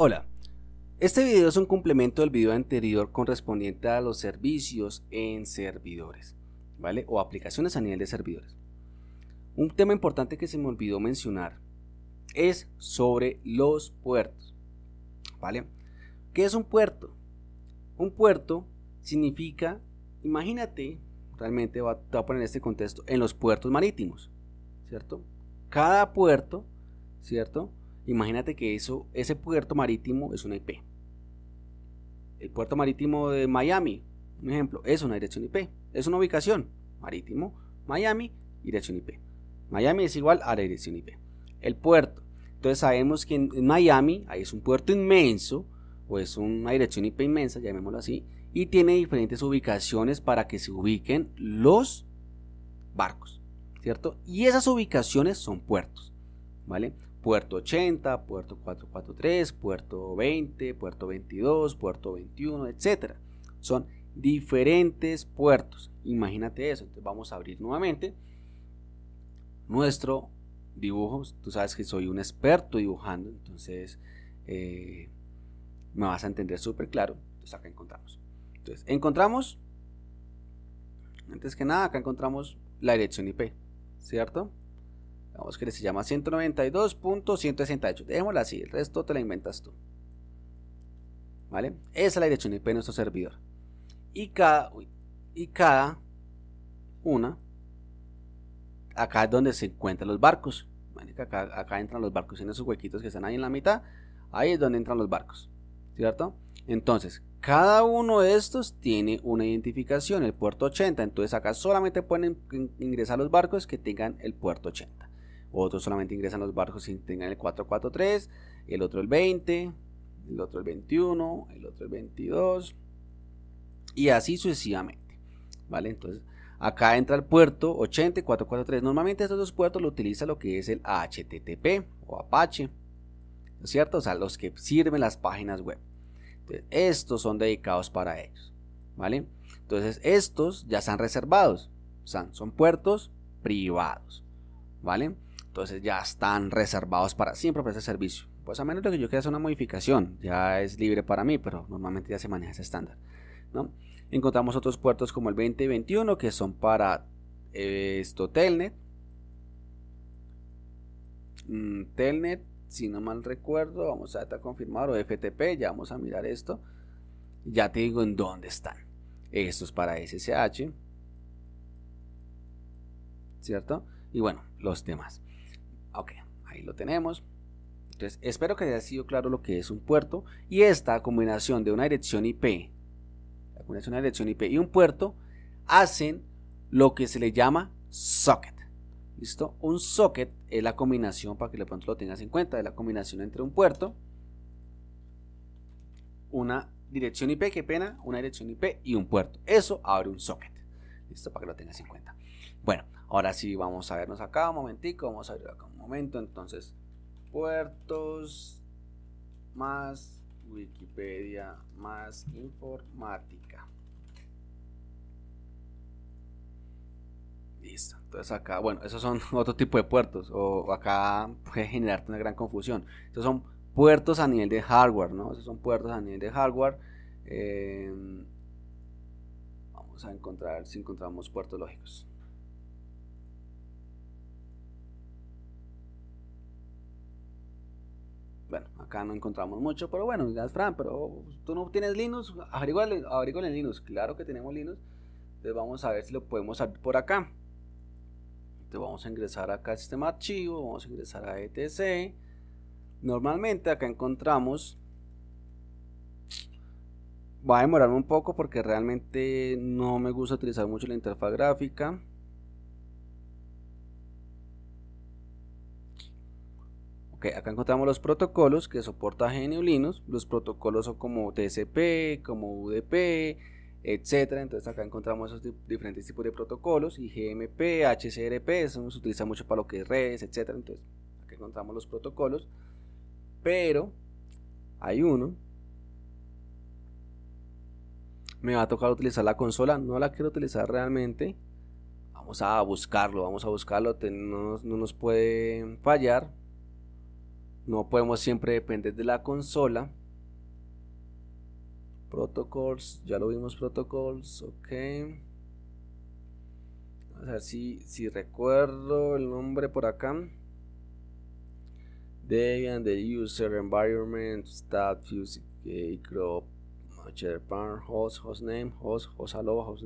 Hola, este video es un complemento del video anterior correspondiente a los servicios en servidores, ¿vale? O aplicaciones a nivel de servidores. Un tema importante que se me olvidó mencionar es sobre los puertos, ¿vale? ¿Qué es un puerto? Un puerto significa, imagínate, realmente va, te voy a poner este contexto, en los puertos marítimos, ¿cierto? Cada puerto, ¿cierto? Imagínate que eso, ese puerto marítimo es una IP. El puerto marítimo de Miami, un ejemplo, es una dirección IP. Es una ubicación. Marítimo, Miami, dirección IP. Miami es igual a la dirección IP. El puerto. Entonces sabemos que en, Miami ahí es un puerto inmenso, o es una dirección IP inmensa, llamémoslo así, y tiene diferentes ubicaciones para que se ubiquen los barcos, ¿cierto? Y esas ubicaciones son puertos, ¿vale? Puerto 80, puerto 443, puerto 20, puerto 22, puerto 21, etc. Son diferentes puertos. Imagínate eso. Entonces vamos a abrir nuevamente nuestro dibujo. Tú sabes que soy un experto dibujando, entonces eh, me vas a entender súper claro. Entonces acá encontramos. Entonces encontramos, antes que nada, acá encontramos la dirección IP, ¿cierto? Vamos que se llama 192.168. Dejémosla así, el resto te la inventas tú. ¿Vale? Esa es la dirección IP de nuestro servidor. Y cada, y cada una, acá es donde se encuentran los barcos. Acá, acá entran los barcos en esos huequitos que están ahí en la mitad. Ahí es donde entran los barcos. ¿Cierto? Entonces, cada uno de estos tiene una identificación, el puerto 80. Entonces acá solamente pueden ingresar los barcos que tengan el puerto 80. Otros solamente ingresan los barcos si tengan el 443, el otro el 20, el otro el 21, el otro el 22 y así sucesivamente. ¿Vale? Entonces, acá entra el puerto 80 y 443. Normalmente estos dos puertos lo utiliza lo que es el HTTP o Apache. ¿No es cierto? O sea, los que sirven las páginas web. Entonces, estos son dedicados para ellos. ¿Vale? Entonces, estos ya están reservados. Son puertos privados. ¿Vale? Entonces ya están reservados para siempre para ese servicio. Pues a menos de que yo quiera hacer una modificación, ya es libre para mí, pero normalmente ya se maneja ese estándar. ¿no? Encontramos otros puertos como el 20 y 21 que son para eh, esto Telnet. Mm, Telnet, si no mal recuerdo, vamos a estar confirmado, o FTP, ya vamos a mirar esto. Ya te digo en dónde están. Esto es para SSH. ¿Cierto? Y bueno, los demás. Ok, ahí lo tenemos. Entonces, espero que haya sido claro lo que es un puerto y esta combinación de una dirección IP, dirección IP y un puerto hacen lo que se le llama socket. ¿Listo? Un socket es la combinación, para que de pronto lo tengas en cuenta, es la combinación entre un puerto, una dirección IP, qué pena, una dirección IP y un puerto. Eso abre un socket. ¿Listo? Para que lo tengas en cuenta. Bueno, ahora sí vamos a vernos acá un momentico, vamos a ver acá un momento, entonces puertos más Wikipedia más informática. Listo. Entonces acá, bueno, esos son otro tipo de puertos. O acá puede generarte una gran confusión. Estos son puertos a nivel de hardware, ¿no? Esos son puertos a nivel de hardware. Eh, vamos a encontrar si encontramos puertos lógicos. Acá no encontramos mucho, pero bueno, digas, Fran, pero tú no tienes Linux, averiguale, en Linux. Claro que tenemos Linux. Entonces vamos a ver si lo podemos abrir por acá. Entonces vamos a ingresar acá al sistema archivo, vamos a ingresar a etc. Normalmente acá encontramos va a demorarme un poco porque realmente no me gusta utilizar mucho la interfaz gráfica acá encontramos los protocolos que soporta GNU Linux. Los protocolos son como TCP, como UDP, etcétera. Entonces acá encontramos esos diferentes tipos de protocolos y GMP, HCRP, eso se utiliza mucho para lo que es redes, etcétera. Entonces acá encontramos los protocolos, pero hay uno. Me va a tocar utilizar la consola, no la quiero utilizar realmente. Vamos a buscarlo, vamos a buscarlo, no, no nos puede fallar no podemos siempre depender de la consola. Protocols, ya lo vimos protocols, ok. A ver si, recuerdo el nombre por acá. Debian, the user environment, stat, music, crop, host, hostname, host, host hello, host.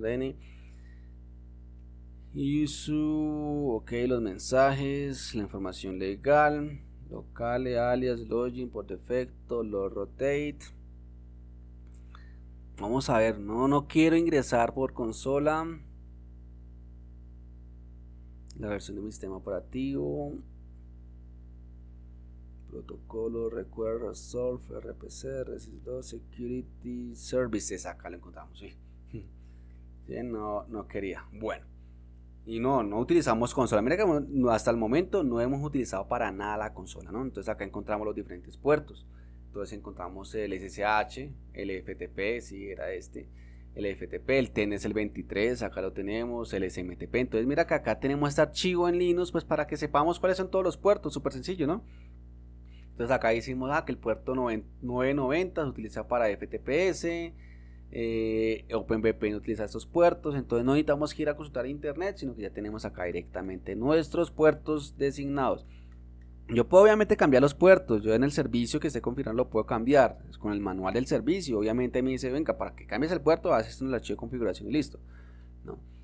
Issue, ok, los mensajes, la información legal, locale, alias, login por defecto, lo rotate. Vamos a ver, no, no quiero ingresar por consola. La versión de mi sistema operativo. Protocolo, Request, Resolve, RPC, RSS2, Security Services. Acá lo encontramos, sí. no, no quería. Bueno. Y no, no utilizamos consola. Mira que hasta el momento no hemos utilizado para nada la consola, ¿no? Entonces acá encontramos los diferentes puertos. Entonces encontramos el SSH, el FTP, si era este, el FTP, el TEN es el 23, acá lo tenemos, el SMTP. Entonces mira que acá tenemos este archivo en Linux, pues para que sepamos cuáles son todos los puertos, súper sencillo, ¿no? Entonces acá decimos ah, que el puerto 990 se utiliza para FTPS, eh, OpenVPN utiliza estos puertos, entonces no necesitamos ir a consultar internet, sino que ya tenemos acá directamente nuestros puertos designados. Yo puedo obviamente cambiar los puertos, yo en el servicio que esté configurando lo puedo cambiar, es con el manual del servicio, obviamente me dice, venga, para que cambies el puerto, haces en el archivo de configuración y listo.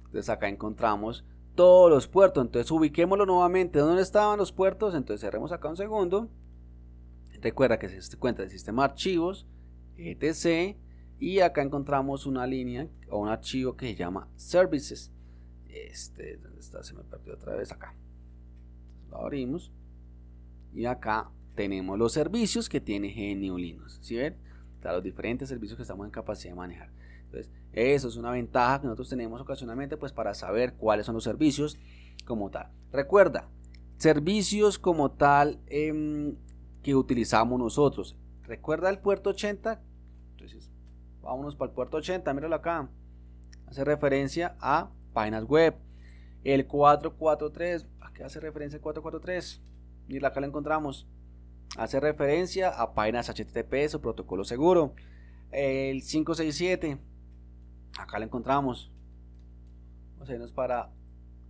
Entonces acá encontramos todos los puertos, entonces ubiquémoslo nuevamente, ¿dónde estaban los puertos? Entonces cerremos acá un segundo, recuerda que se cuenta del sistema archivos, etc., y acá encontramos una línea o un archivo que se llama services. Este, ¿dónde está? Se me perdió otra vez acá. Lo abrimos. Y acá tenemos los servicios que tiene GNU Linux. ¿Sí ven? los diferentes servicios que estamos en capacidad de manejar. Entonces, eso es una ventaja que nosotros tenemos ocasionalmente pues para saber cuáles son los servicios como tal. Recuerda, servicios como tal em, que utilizamos nosotros. Recuerda el puerto 80 Vámonos para el puerto 80, míralo acá. Hace referencia a páginas web. El 443, ¿a qué hace referencia el 443? Y acá lo encontramos. Hace referencia a páginas HTTPS o protocolo seguro. El 567, acá lo encontramos. Vamos a irnos para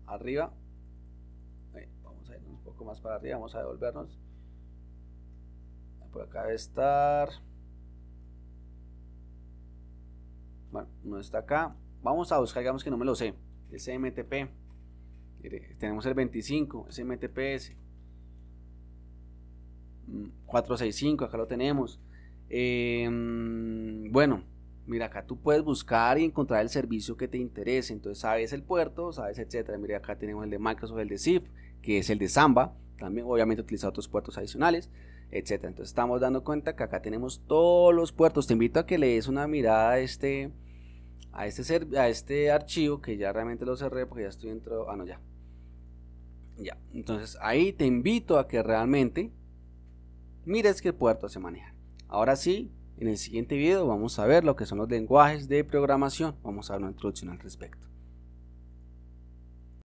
arriba. Vamos a irnos un poco más para arriba. Vamos a devolvernos. Por acá debe estar. Bueno, no está acá. Vamos a buscar, digamos que no me lo sé. SMTP. Tenemos el 25, SMTPS. 465, acá lo tenemos. Em, bueno, mira, acá tú puedes buscar y encontrar el servicio que te interese. Entonces, sabes el puerto, sabes, etcétera. Mira, acá tenemos el de Microsoft, el de Zip, que es el de Samba. También, obviamente, utiliza otros puertos adicionales etcétera. Entonces estamos dando cuenta que acá tenemos todos los puertos. Te invito a que le des una mirada a este, a este, a este archivo que ya realmente lo cerré porque ya estoy dentro. Ah, no, ya. Ya. Entonces ahí te invito a que realmente mires qué puerto se maneja. Ahora sí, en el siguiente video vamos a ver lo que son los lenguajes de programación. Vamos a dar una introducción al respecto.